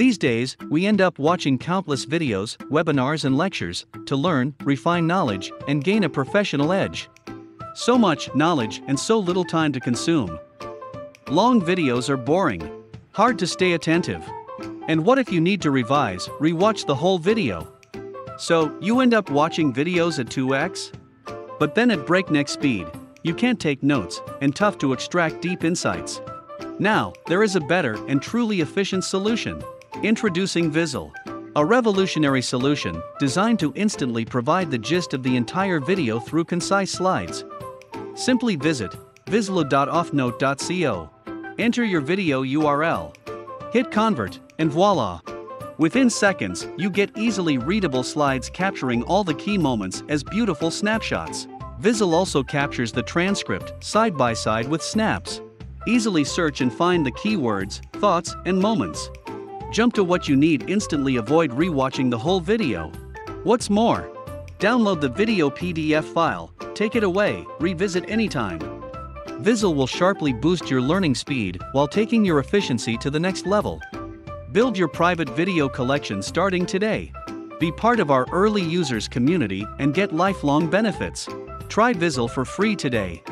These days, we end up watching countless videos, webinars, and lectures to learn, refine knowledge, and gain a professional edge. So much knowledge and so little time to consume. Long videos are boring, hard to stay attentive. And what if you need to revise, rewatch the whole video? So, you end up watching videos at 2x? But then at breakneck speed, you can't take notes, and tough to extract deep insights. Now, there is a better and truly efficient solution. Introducing Vizle, a revolutionary solution designed to instantly provide the gist of the entire video through concise slides. Simply visit vizle.offnote.co, enter your video URL, hit convert, and voila! Within seconds, you get easily readable slides capturing all the key moments as beautiful snapshots. Vizle also captures the transcript side by side with snaps. Easily search and find the keywords, thoughts, and moments. Jump to what you need instantly avoid rewatching the whole video. What's more? Download the video PDF file, take it away, revisit anytime. Vizle will sharply boost your learning speed while taking your efficiency to the next level. Build your private video collection starting today. Be part of our early users community and get lifelong benefits. Try Vizle for free today.